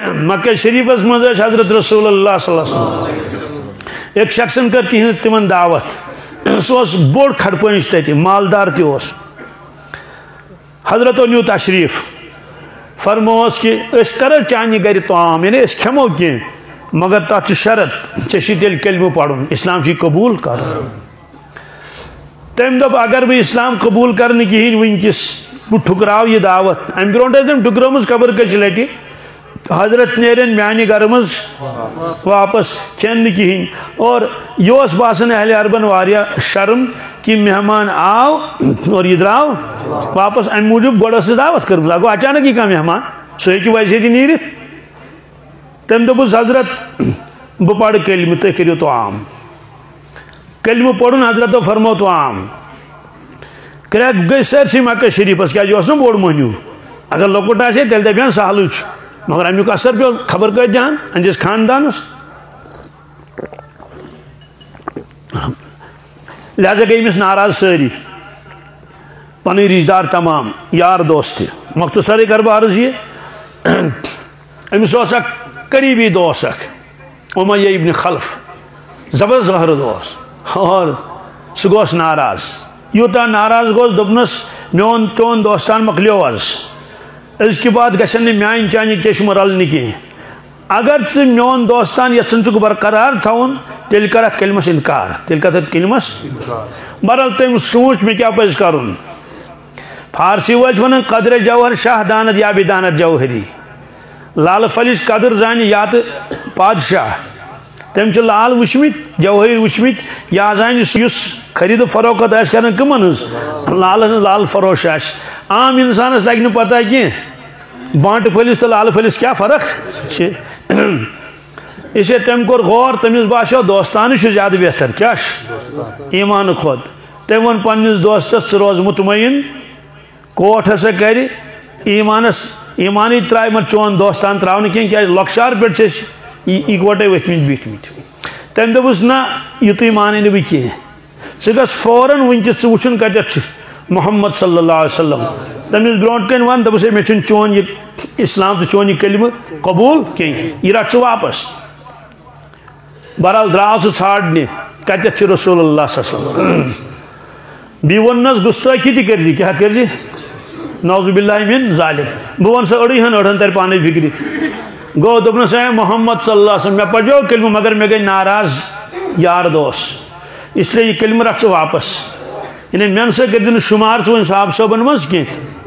مکہ شریفس مز حضرت رسول اللہ صلی اللہ علیہ وسلم۔ ایک شخصن کر تہذ تمن دعوت۔ سہ بوڑ کھڑپنچ تت مالدار تس حضرت نیو تشریف فرموس کہ اس کر چانہ گر تعام یعنی اس کھمو کی مگر تک شرط ٹھیک تیل کلمہ پڑھن اسلام چی قبول کر۔ تم دپ اگر بہ اسلام قبول کرنے کہین ونکس بہ ٹھکراو یہ دعوت۔ ام برونٹ تم ٹھکرمز قبر کچھ لٹہ حضرت نیرن میانہ گھر مز واپس کھین کہین اور یہ باسان اہل اربن واریا شرم کہ مہمان آو اور یہ دراو واپس ام موجود گوڑ سے دعوت کر گو اچانک یہ مہمان؟ سو ہیکہ ویسے تہ نیرت تم دپس حضرت بہ پڑھ کلمہ تھی کرو تو عام۔ کلمہ پڑھن حضرت فرمو تو عام۔ کریک گئی سرسی مکہ شریفس کیا جو نا بوڑ مہنیو اگر لوکٹ آسے تیل دپان سہل مگر امیک اثر پہ خبر کت جان اندس خاندانس۔ لہذا گئی امس ناراض ساری پن رشتہ دار تمام، یار دوست مختصر کر بہ عرض یہ۔ امس اخ قریبی دوست اخ امیہ ابن خلف، زبر زہر دوست۔ اور سہ گوس ناراض۔ یوتہ ناراض گوس دپنس میون چون دوستان مکلیو از اس بعد گھن میان چانہ چشم رلنہ کی اگر ثہ میون دوستان یھن ثک برقرار تھون تیل کر ات کلمس انکار تیل کر ات کلمس برحال تم سوچ میں کیا پز کرن فارسی وج ون قدر جوہر شاہ دانت یا بھی دانت جوہری۔ لال فلس قدر زان یا تو بادشاہ تم لال وچمت جوہری وچمت یا زان اس خرید و فروخت آس کر کمن لال لال فروش آس عام انسانس لگہ پتہ کی بانٹ پھلس تو لال پھلس کیا فرق؟ اسے تم کور غور تمس باسو دوستان زیادہ بہتر، کیا ایمان کھود تم ون پنس دوستس روز مطمئن کوٹ ہسا کر ایمانس ایمانی ترائے مت چون دوستان تراؤن کی لکشار پہ اکوٹے ورت مت مت تم دپس نا یت مانے نی بہ کی ثہ فوراً ونکس وچن کتھ محمد صلی اللہ علیہ وسلم. تمس برونٹ کن ون دپس مے چون یہ اسلام تو چون یہ کلمہ قبول کی یہ رٹ واپس۔ بہرحال درو سہ ژھانڈنے کتھ رسول اللہ صلی اللہ علیہ وسلم۔ بی ونس گستاخی تہ کرزی؟ کیا کرزی؟ نوز باللہ من ذالک۔ بہ ون سہ اڑی ہن اڑن تر پانے فکری گو دپنس ہے، محمد صلی اللہ علیہ وسلم، میں پڑھو کلمہ مگر میں گئی ناراض، یار دوست۔ اس لیے یہ کلمہ رکھ واپس۔ یعنی مین سا کر شمار ون صاحب صبن مز کی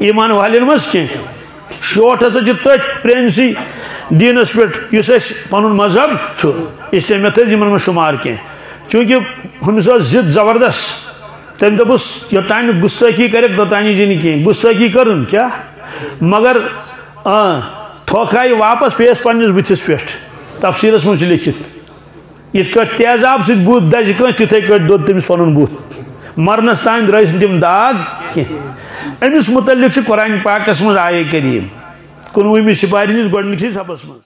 ایمان والن مز کی شوٹ ہسا تت پرینسی دینس پہ اس پن مذہب اس لیے مے تھی من شمار کی چونکہ ہمس ضد زبردست تم دپس یوتان گستاخی کرک توتانی جی کی گستاخی کرن کیا؟ مگر تھوکھائی واپس پیس پنس بتس پہ تفصیلس من لکھت۔ یہ تیزاب ست بوت دز کن تتھے کٹ دود تمس پن بوت۔ مرنس تان درس تم داغ کی امس متعلق قرآن پاکس مز آئے کریم کنوہمہ سپارہ نس گۄڈنکسے صفس مز